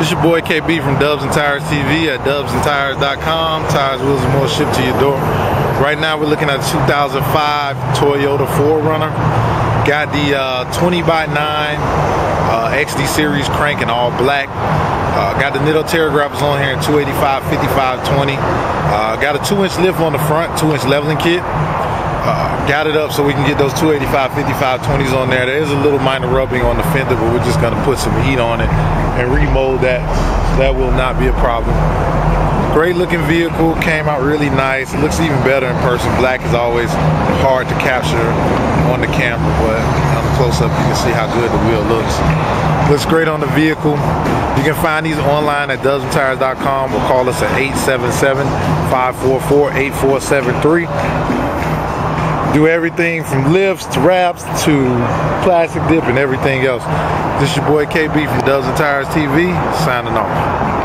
This your boy KB from Dubs and Tires TV at dubsandtires.com. Tires, wheels, and more shipped to your door. Right now we're looking at 2005 Toyota 4Runner. Got the uh, 20 by 9 uh, XD series crank in all black. Uh, got the Nitto Terra Grapplers on here in 285, 55, 20. Uh, got a 2 inch lift on the front, 2 inch leveling kit. Uh, got it up so we can get those 285, 55, 20s on there. There is a little minor rubbing on the fender, but we're just going to put some heat on it and remold that. That will not be a problem. Great looking vehicle, came out really nice. It looks even better in person. Black is always hard to capture on the camera, but on the close up you can see how good the wheel looks. Looks great on the vehicle. You can find these online at dubsandtires.com or call us at 877 544 8473 do everything from lifts to wraps to plastic dip and everything else. This is your boy KB from and Tires TV, signing off.